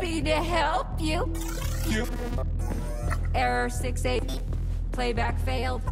Be to help you. Yep. Error 6-8. Playback failed.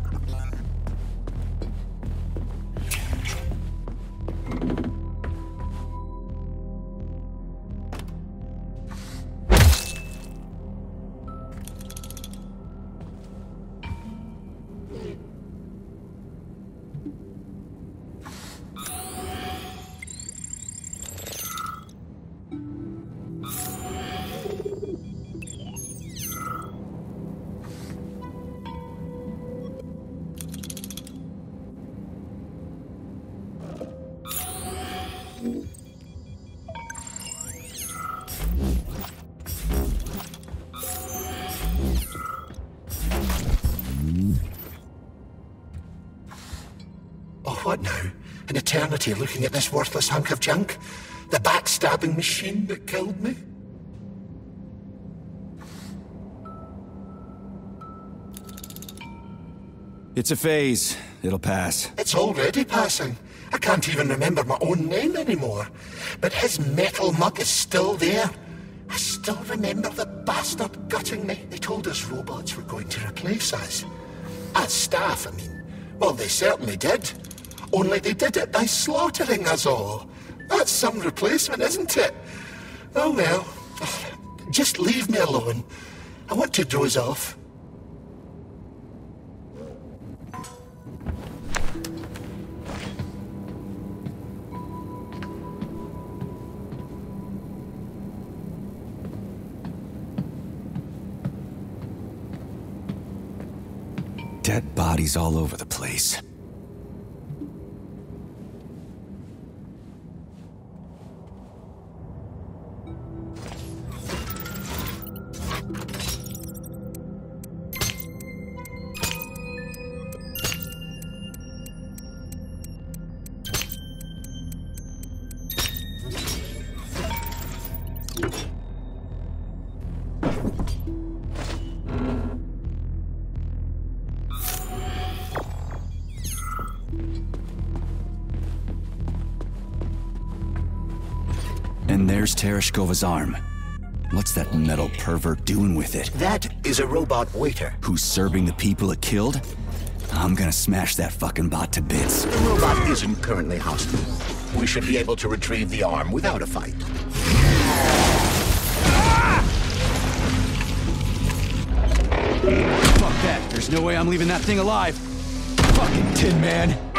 This worthless hunk of junk? The backstabbing machine that killed me? It's a phase. It'll pass. It's already passing. I can't even remember my own name anymore. But his metal mug is still there. I still remember the bastard gutting me. They told us robots were going to replace us. As staff, I mean. Well, they certainly did. Only they did it by slaughtering us all. That's some replacement, isn't it? Oh well. Just leave me alone. I want to doze off. Dead bodies all over the place. There's Tereshkova's arm. What's that metal pervert doing with it? That is a robot waiter. Who's serving the people it killed? I'm gonna smash that fucking bot to bits. The robot isn't currently hostile. We should be able to retrieve the arm without a fight. Fuck that. There's no way I'm leaving that thing alive. Fucking Tin Man.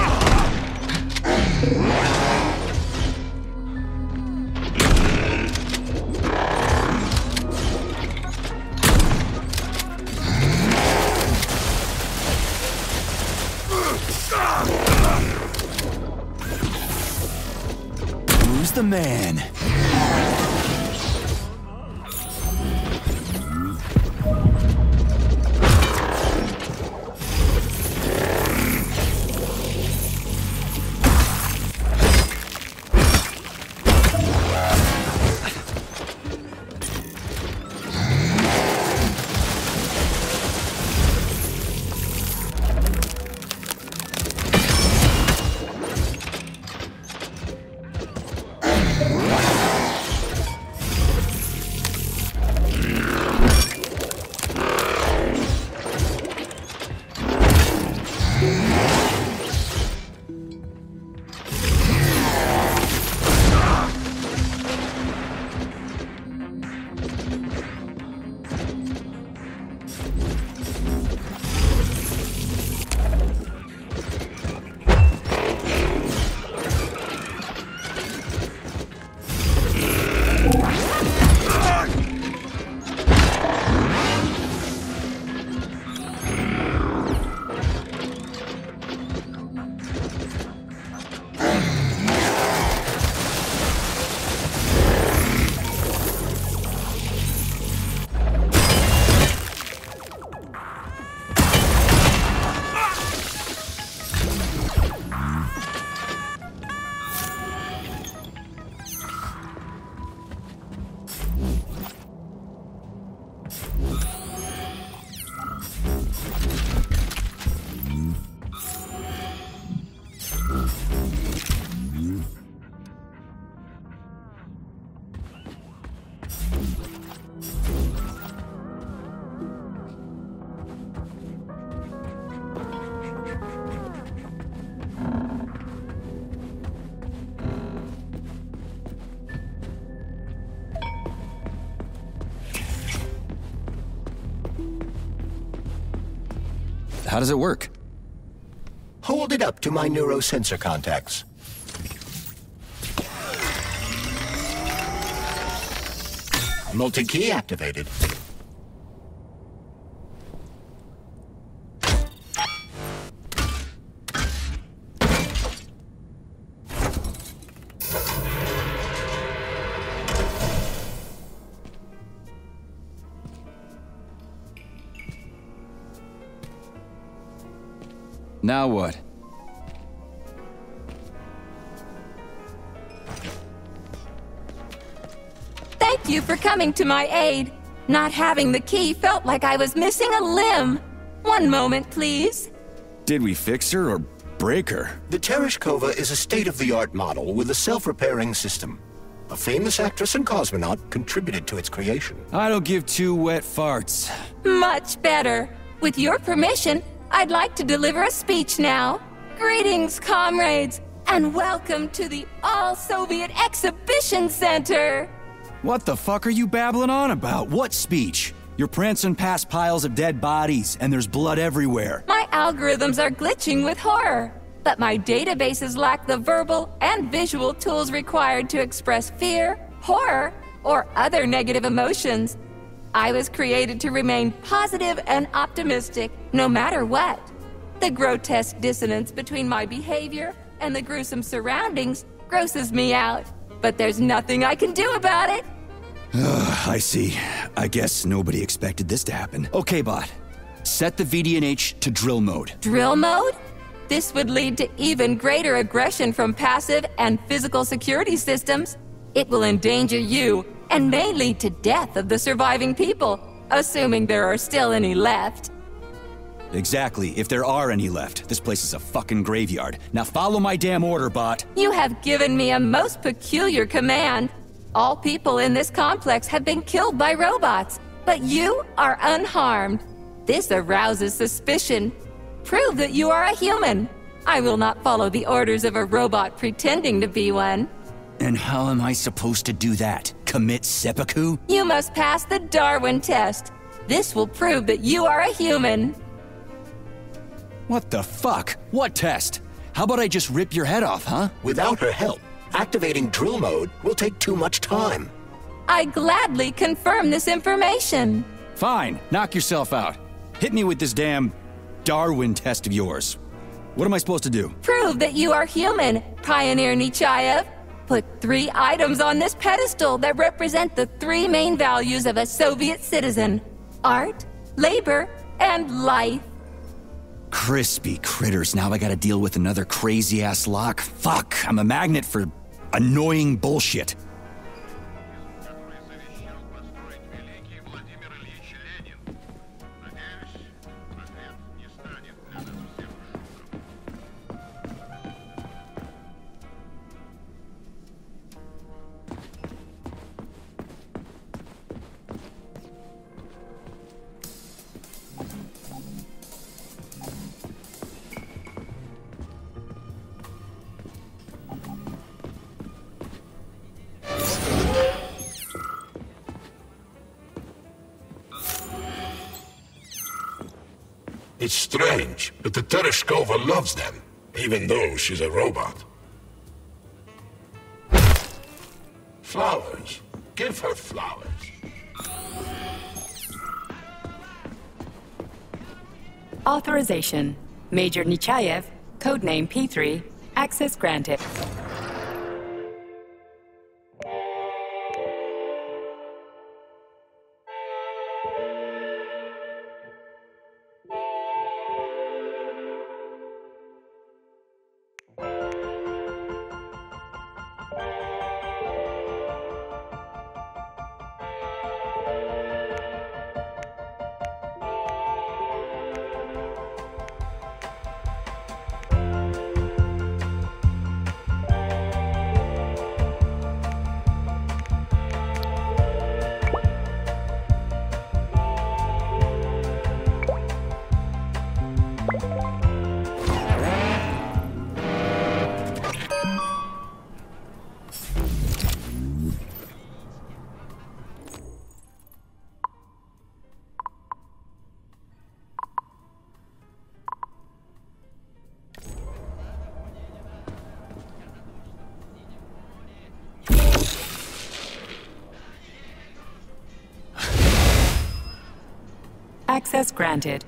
How does it work? Hold it up to my neurosensor contacts. Multi-key activated. Now what? Thank you for coming to my aid. Not having the key felt like I was missing a limb. One moment, please. Did we fix her or break her? The Tereshkova is a state-of-the-art model with a self-repairing system. A famous actress and cosmonaut contributed to its creation. I don't give two wet farts. Much better. With your permission, I'd like to deliver a speech now. Greetings, comrades, and welcome to the All-Soviet Exhibition Center! What the fuck are you babbling on about? What speech? You're prancing past piles of dead bodies, and there's blood everywhere. My algorithms are glitching with horror, but my databases lack the verbal and visual tools required to express fear, horror, or other negative emotions. I was created to remain positive and optimistic, no matter what. The grotesque dissonance between my behavior and the gruesome surroundings grosses me out, but there's nothing I can do about it. I see. I guess nobody expected this to happen. Okay, bot. Set the VDNH to drill mode. Drill mode? This would lead to even greater aggression from passive and physical security systems. It will endanger you and may lead to death of the surviving people, assuming there are still any left. Exactly, if there are any left. This place is a fucking graveyard. Now follow my damn order, bot. You have given me a most peculiar command. All people in this complex have been killed by robots, but you are unharmed. This arouses suspicion. Prove that you are a human. I will not follow the orders of a robot pretending to be one. And how am I supposed to do that? Commit seppuku? You must pass the Darwin test. This will prove that you are a human. What the fuck? What test? How about I just rip your head off, huh? Without her help, activating drill mode will take too much time. I gladly confirm this information. Fine, knock yourself out. Hit me with this damn Darwin test of yours. What am I supposed to do? Prove that you are human, Pioneer Nechayev. Put three items on this pedestal that represent the three main values of a Soviet citizen art, labor, and life. Crispy critters, now I gotta deal with another crazy ass lock. Fuck, I'm a magnet for annoying bullshit. It's strange, but the Tereshkova loves them, even though she's a robot. Flowers. Give her flowers. Authorization. Major Nechayev, codename P3, access granted. Access granted.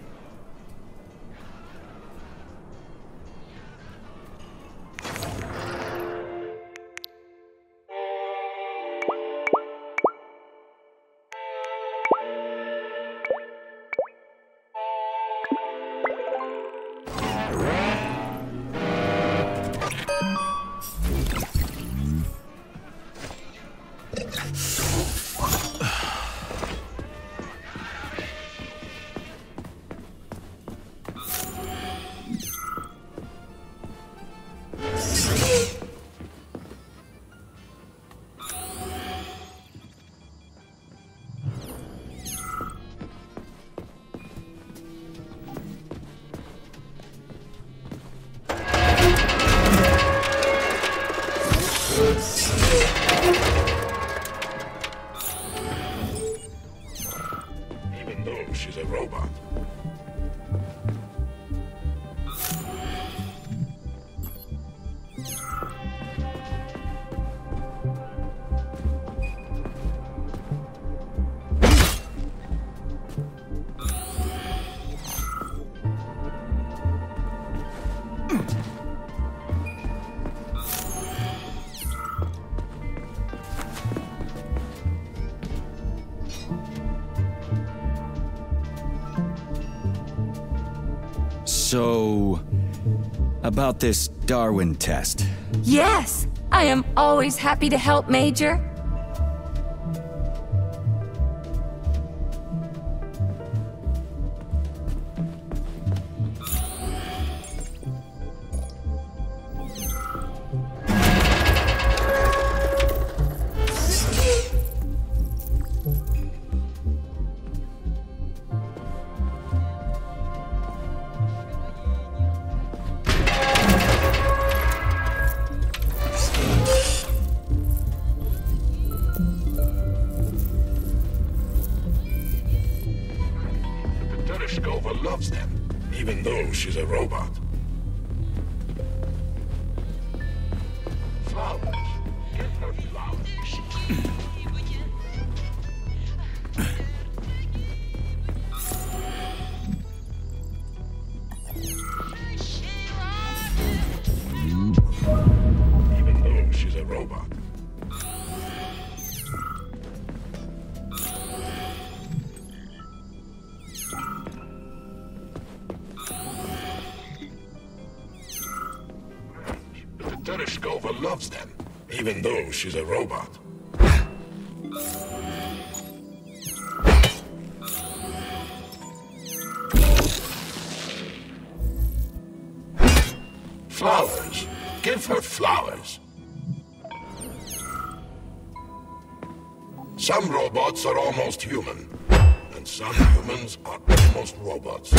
About this Darwin test. Yes, I am always happy to help, Major. She's a robot. Though she's a robot. Flowers. Give her flowers. Some robots are almost human, and some humans are almost robots.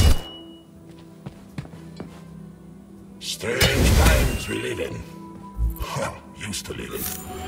Strange times we live in. Used to live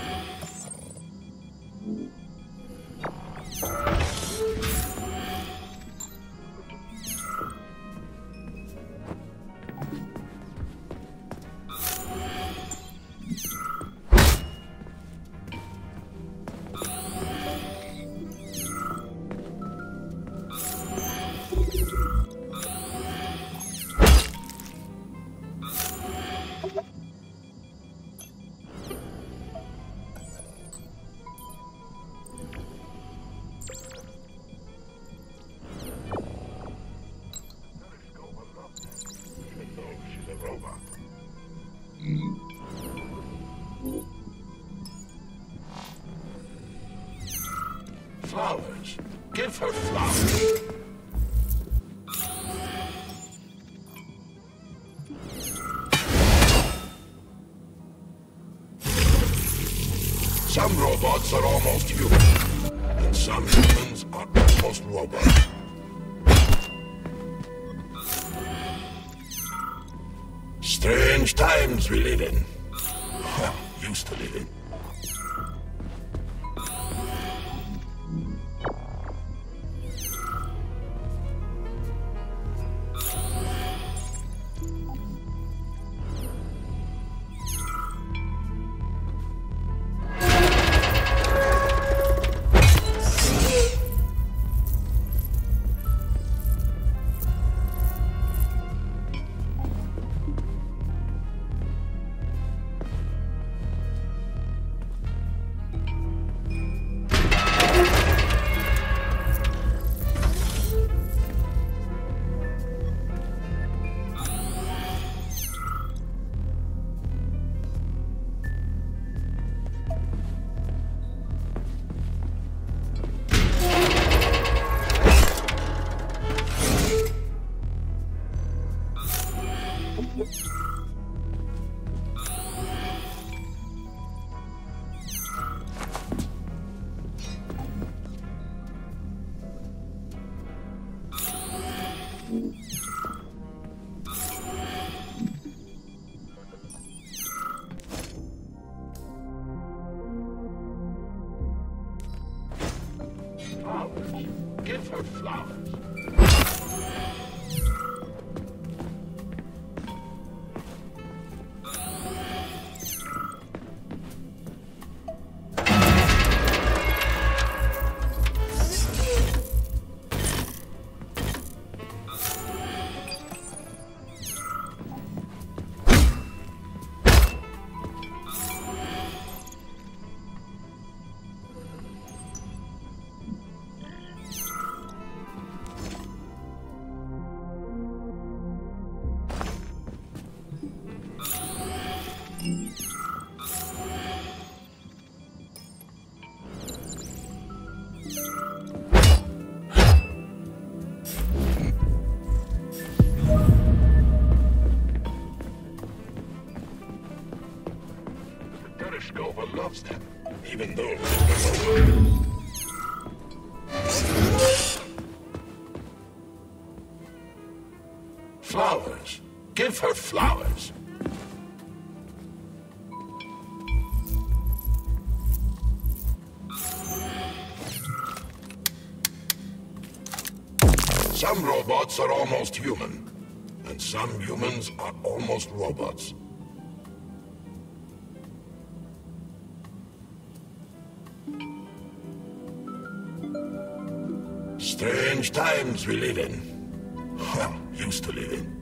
Flowers. Give her flowers. Some robots are almost human, and some humans are almost robots. Strange times we live in. Well, used to live in. Her flowers. Even. Flowers. Give her flowers. Some robots are almost human, and some humans are almost robots. Strange times we live in. Well, used to live in.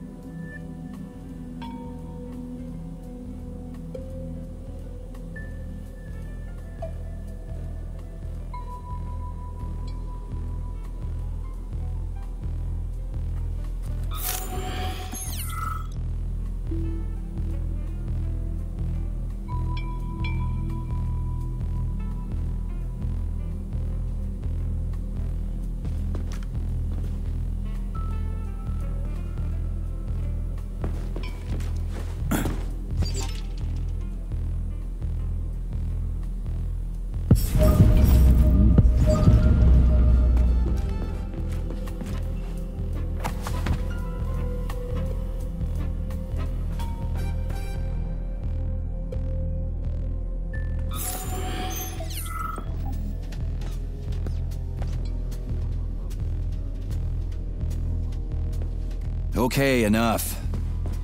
Okay, enough.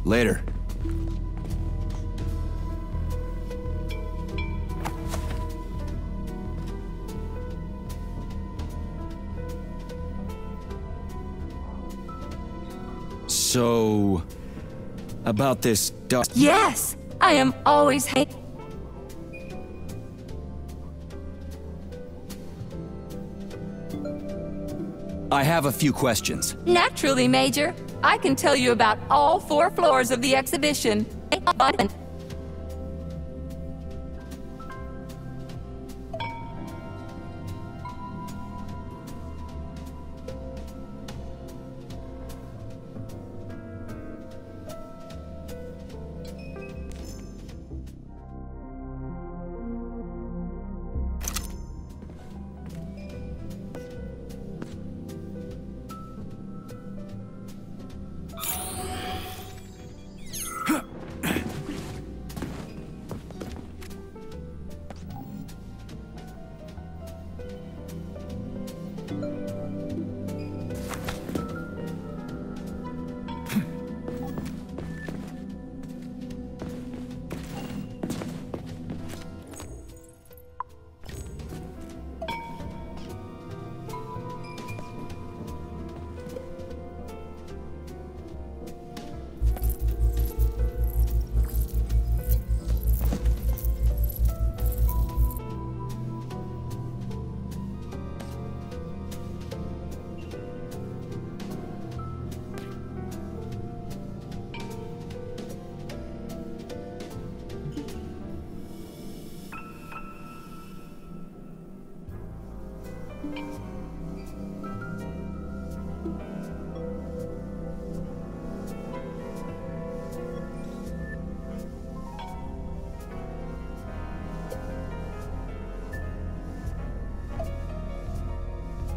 Later. So, about this dust. Yes, I am always hate. I have a few questions. Naturally, Major. I can tell you about all four floors of the exhibition.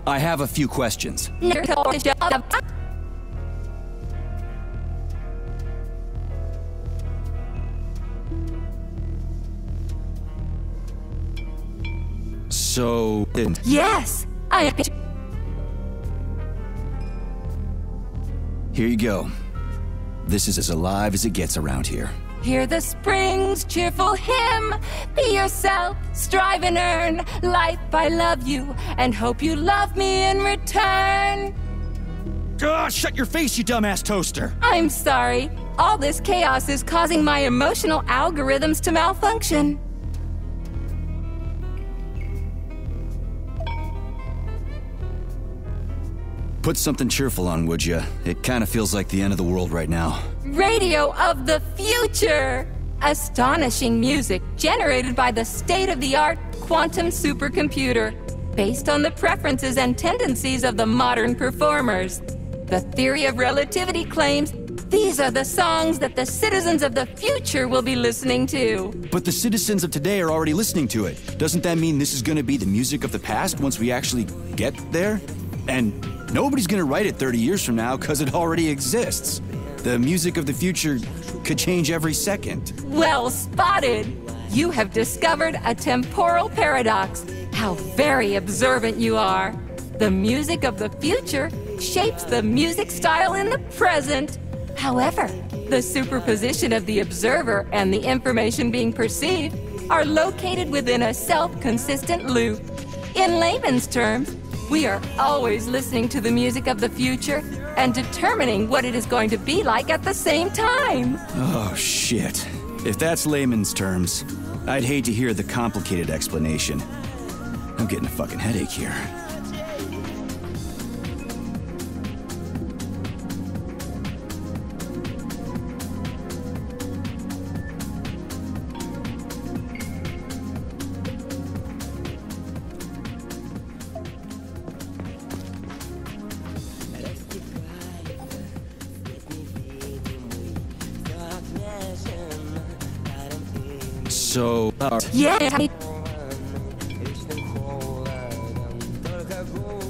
I have a few questions. So... Yes! I... Here you go. This is as alive as it gets around here. Hear the spring's cheerful hymn. Be yourself, strive and earn. Life, I love you, and hope you love me in return. Ah, shut your face, you dumbass toaster! I'm sorry. All this chaos is causing my emotional algorithms to malfunction. Put something cheerful on, would you? It kind of feels like the end of the world right now. Radio of the future! Astonishing music generated by the state of the art quantum supercomputer, based on the preferences and tendencies of the modern performers. The theory of relativity claims these are the songs that the citizens of the future will be listening to. But the citizens of today are already listening to it. Doesn't that mean this is gonna be the music of the past once we actually get there? And nobody's gonna write it 30 years from now because it already exists. The music of the future could change every second. Well spotted! You have discovered a temporal paradox. How very observant you are. The music of the future shapes the music style in the present. However, the superposition of the observer and the information being perceived are located within a self consistent loop. In layman's terms, we are always listening to the music of the future and determining what it is going to be like at the same time. Oh, shit. If that's layman's terms, I'd hate to hear the complicated explanation. I'm getting a fucking headache here. So, uh, Yeah.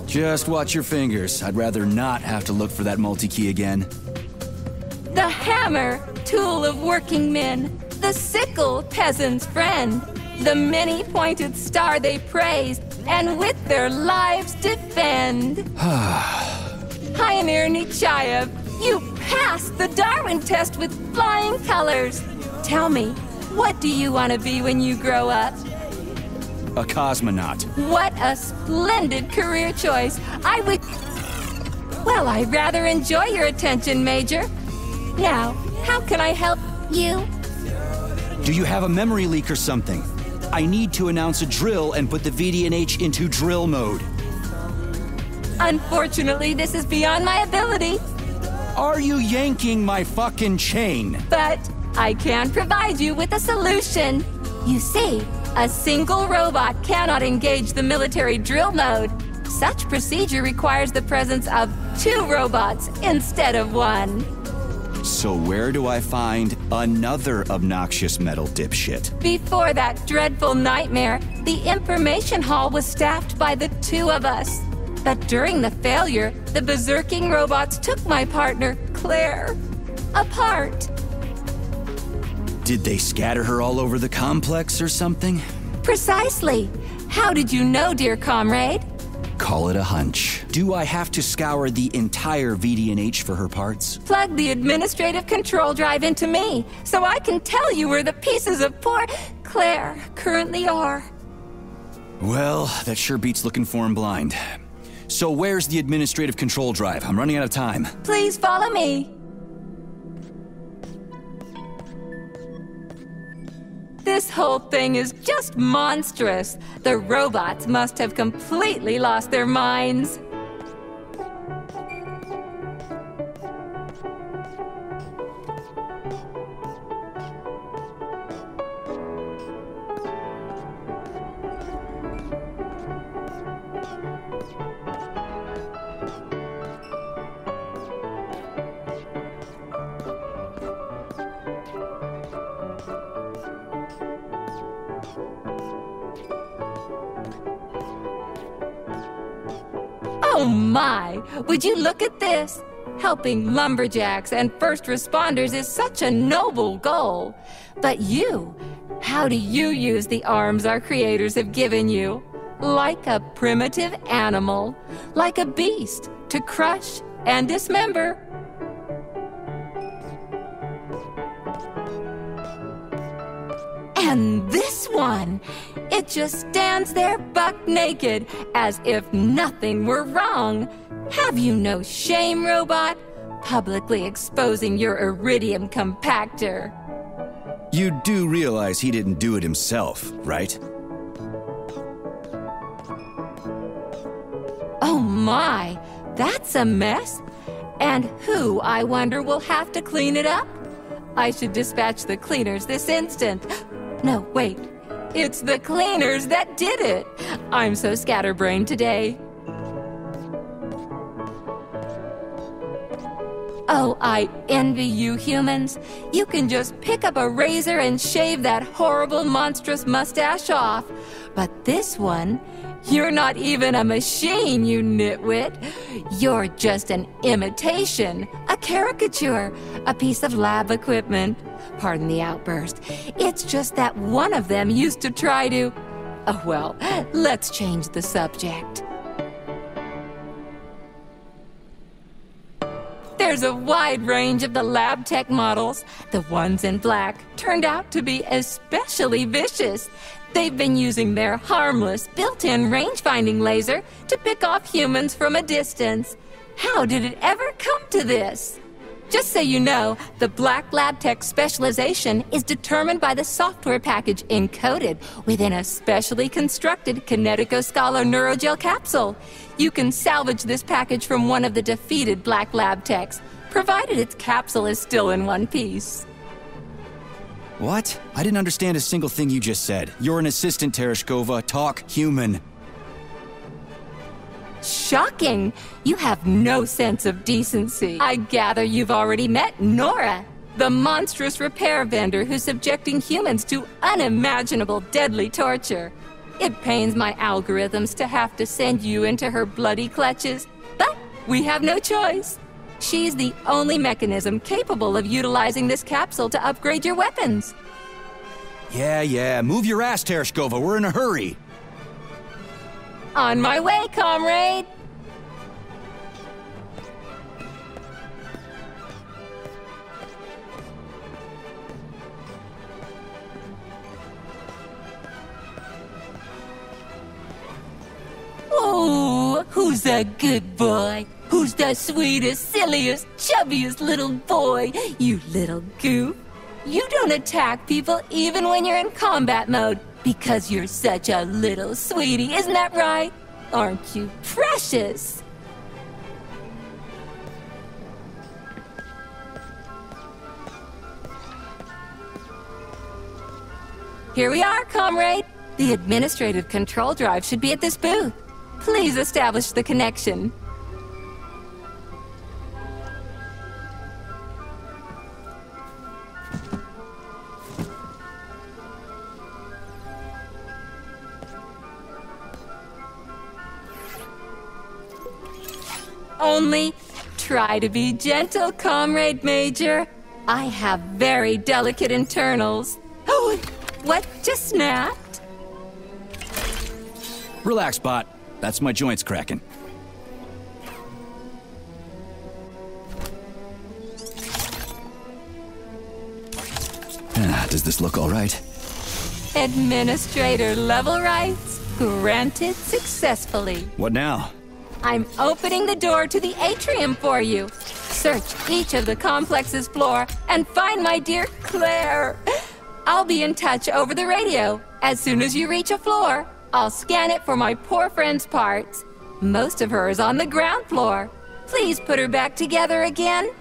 just watch your fingers. I'd rather not have to look for that multi-key again. The hammer, tool of working men. The sickle, peasant's friend. The many pointed star they praise, and with their lives defend. Pioneer Nechayev, you passed the Darwin test with flying colors. Tell me, what do you want to be when you grow up? A cosmonaut. What a splendid career choice. I would. Well, I rather enjoy your attention, Major. Now, how can I help you? Do you have a memory leak or something? I need to announce a drill and put the VDNH into drill mode. Unfortunately, this is beyond my ability, Are you yanking my fucking chain? but I can provide you with a solution. You see, a single robot cannot engage the military drill mode. Such procedure requires the presence of two robots instead of one. So where do I find another obnoxious metal dipshit? Before that dreadful nightmare, the information hall was staffed by the two of us. But during the failure, the berserking robots took my partner, Claire, apart. Did they scatter her all over the complex or something? Precisely. How did you know, dear comrade? Call it a hunch. Do I have to scour the entire VDNH for her parts? Plug the administrative control drive into me, so I can tell you where the pieces of poor Claire currently are. Well, that sure beats looking for him blind. So where's the administrative control drive? I'm running out of time. Please follow me. This whole thing is just monstrous. The robots must have completely lost their minds. Oh my! Would you look at this? Helping lumberjacks and first responders is such a noble goal. But you, how do you use the arms our creators have given you? Like a primitive animal, like a beast to crush and dismember. And this one! It just stands there buck naked as if nothing were wrong. Have you no shame, robot? Publicly exposing your iridium compactor. You do realize he didn't do it himself, right? Oh my, that's a mess. And who, I wonder, will have to clean it up? I should dispatch the cleaners this instant. No, wait. It's the cleaners that did it. I'm so scatterbrained today. Oh, I envy you humans. You can just pick up a razor and shave that horrible, monstrous mustache off. But this one, you're not even a machine, you nitwit. You're just an imitation, caricature, a piece of lab equipment. Pardon the outburst. It's just that one of them used to try to. Oh, well, let's change the subject. There's a wide range of the lab tech models. The ones in black turned out to be especially vicious. They've been using their harmless, built-in range-finding laser to pick off humans from a distance. How did it ever come to this? Just so you know, the Black Lab Tech specialization is determined by the software package encoded within a specially constructed Kinetico Scholar Neurogel capsule. You can salvage this package from one of the defeated Black Lab Techs, provided its capsule is still in one piece. What? I didn't understand a single thing you just said. You're an assistant, Tereshkova. Talk human. Shocking! You have no sense of decency. I gather you've already met Nora, the monstrous repair vendor who's subjecting humans to unimaginable deadly torture. It pains my algorithms to have to send you into her bloody clutches, but we have no choice. She's the only mechanism capable of utilizing this capsule to upgrade your weapons. Yeah, yeah. Move your ass, Tereshkova. We're in a hurry. On my way, comrade! Oh, who's a good boy? Who's the sweetest, silliest, chubbiest little boy? You little goof. You don't attack people even when you're in combat mode because you're such a little sweetie, isn't that right? Aren't you precious? Here we are, comrade. The administrative control drive should be at this booth. Please establish the connection. Try to be gentle, Comrade Major. I have very delicate internals. Oh, what just snapped? Relax, bot. That's my joints cracking. Ah, Does this look all right? Administrator level rights granted successfully. What now? I'm opening the door to the atrium for you. Search each of the complex's floor and find my dear Claire. I'll be in touch over the radio. As soon as you reach a floor, I'll scan it for my poor friend's parts. Most of her is on the ground floor. Please put her back together again.